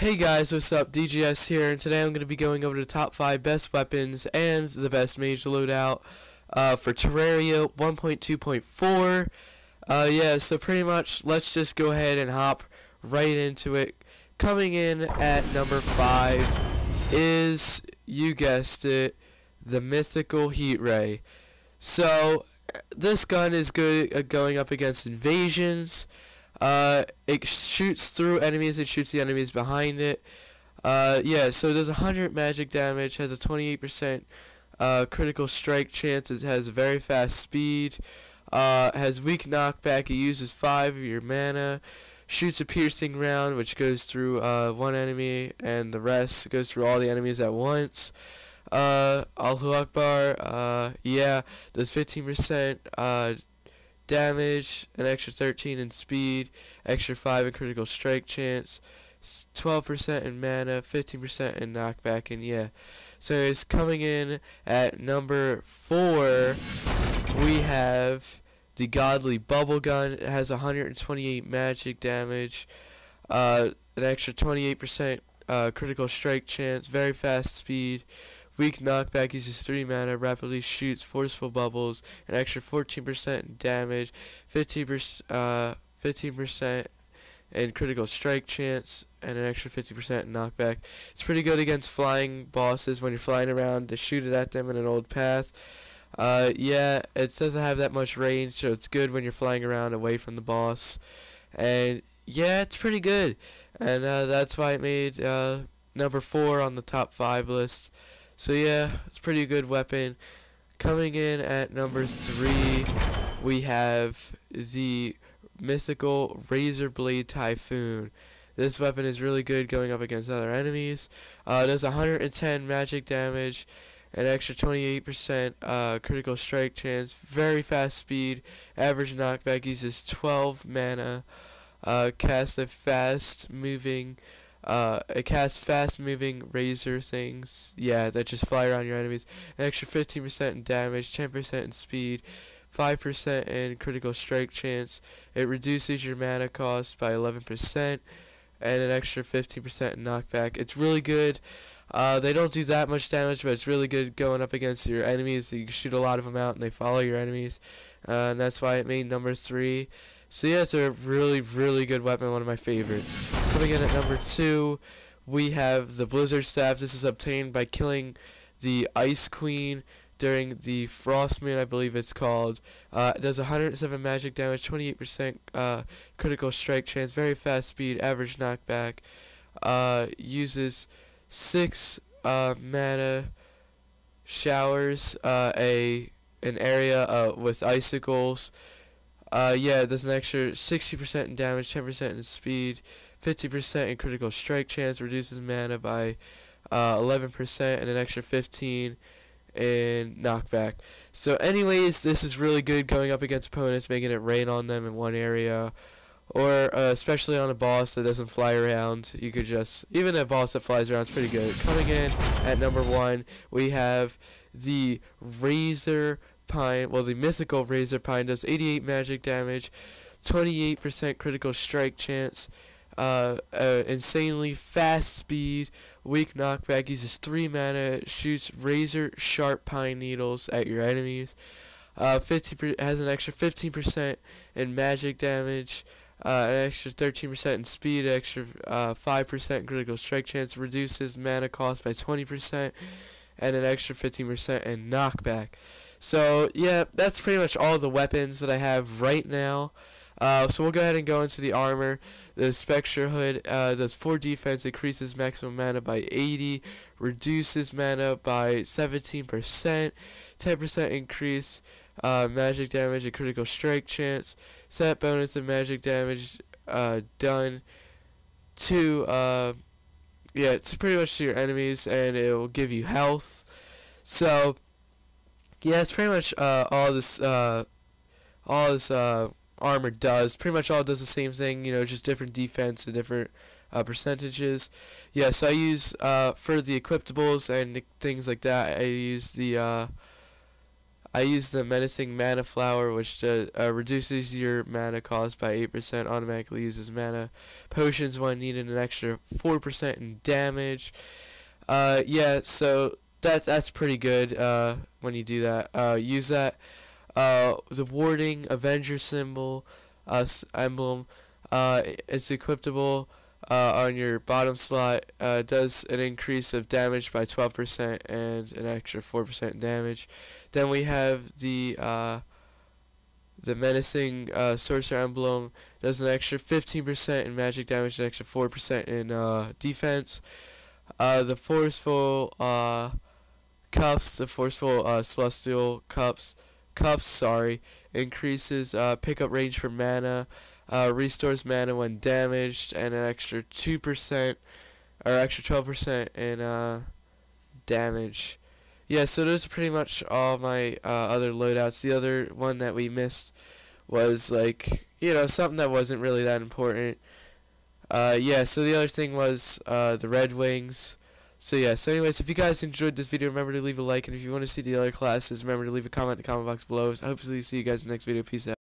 Hey guys, what's up? DGS here, and today I'm going to be going over the top 5 best weapons and the best mage loadout uh, for Terraria 1.2.4. Uh, yeah, so pretty much, let's just go ahead and hop right into it. Coming in at number 5 is, you guessed it, the Mythical Heat Ray. So, this gun is good at going up against invasions, uh, it shoots through enemies. It shoots the enemies behind it. Uh, yeah, so it does 100 magic damage. Has a 28% uh, critical strike chance. It has a very fast speed. Uh, has weak knockback. It uses 5 of your mana. Shoots a piercing round, which goes through uh, one enemy, and the rest goes through all the enemies at once. Uh, Allahu Akbar, uh, yeah, does 15% uh, damage, an extra 13 in speed, extra 5 in critical strike chance, 12% in mana, 15% in knockback, and yeah. So it's coming in at number 4, we have the Godly Bubble Gun. It has 128 magic damage, uh, an extra 28% uh, critical strike chance, very fast speed, Weak knockback uses 3 mana, rapidly shoots forceful bubbles, an extra 14% damage, 15%, uh, 15% in critical strike chance, and an extra 50% knockback. It's pretty good against flying bosses when you're flying around to shoot it at them in an old path. Uh, yeah, it doesn't have that much range, so it's good when you're flying around away from the boss. And yeah, it's pretty good. And uh, that's why it made uh, number 4 on the top 5 list. So yeah, it's pretty good weapon. Coming in at number three, we have the mythical Razor Blade Typhoon. This weapon is really good going up against other enemies. Uh, does 110 magic damage, an extra 28% uh, critical strike chance, very fast speed, average knockback uses 12 mana, uh, cast a fast moving uh, it casts fast-moving razor things. Yeah, that just fly around your enemies. An extra 15% in damage, 10% in speed, 5% in critical strike chance. It reduces your mana cost by 11%, and an extra 15% in knockback. It's really good. Uh, they don't do that much damage, but it's really good going up against your enemies. You can shoot a lot of them out, and they follow your enemies. Uh, and that's why it made number three. So yeah, it's a really, really good weapon, one of my favorites. Coming in at number two, we have the Blizzard Staff. This is obtained by killing the Ice Queen during the Frost Moon, I believe it's called. Uh, it does 107 magic damage, 28% uh, critical strike chance, very fast speed, average knockback. Uh, uses 6 uh, mana showers, uh, a an area uh, with icicles, yeah, does an extra 60% in damage, 10% in speed, 50% in critical strike chance, reduces mana by uh, 11%, and an extra 15 in knockback. So anyways, this is really good going up against opponents, making it rain on them in one area. Or uh, especially on a boss that doesn't fly around, you could just, even a boss that flies around is pretty good. Coming in at number one, we have the Razor Pine, well, the mythical Razor Pine does 88 magic damage, 28% critical strike chance, uh, uh, insanely fast speed, weak knockback, uses 3 mana, shoots razor sharp pine needles at your enemies, uh, 50 has an extra 15% in magic damage, uh, an extra 13% in speed, extra uh, 5% critical strike chance, reduces mana cost by 20%, and an extra 15% in knockback. So yeah, that's pretty much all the weapons that I have right now. Uh, so we'll go ahead and go into the armor. The Spectre Hood uh, does 4 defense, increases maximum mana by 80, reduces mana by 17%, 10% increase uh, magic damage and critical strike chance, set bonus of magic damage uh, done to, uh, yeah, it's pretty much to your enemies, and it will give you health. So, yeah, it's pretty much uh, all this all this uh, armor does. Pretty much all does the same thing. You know, just different defense and different uh, percentages. Yes, I use uh, for the equipables and things like that. I use the uh, I use the Menacing Mana Flower, which uh, reduces your mana cost by 8%, automatically uses mana potions when needed, an extra 4% in damage. Uh, yeah, so that's that's pretty good uh, when you do that. Use that. Uh, the Warding Avenger symbol uh, emblem uh, it's equipable uh, on your bottom slot. Uh, does an increase of damage by 12% and an extra 4% damage. Then we have the uh, the menacing sorcerer emblem does an extra 15% in magic damage, an extra 4% in defense. The forceful cuffs, the forceful celestial cups, cuffs, sorry, increases uh, pickup range for mana uh, restores mana when damaged, and an extra 2% or extra 12% in uh, damage. Yeah, so those are pretty much all my uh, other loadouts. The other one that we missed was like, you know, something that wasn't really that important. Uh, yeah, so the other thing was uh, the Red Wings. So yeah, so anyways, if you guys enjoyed this video, remember to leave a like, and if you want to see the other classes, remember to leave a comment in the comment box below. So hopefully see you guys in the next video. Peace out.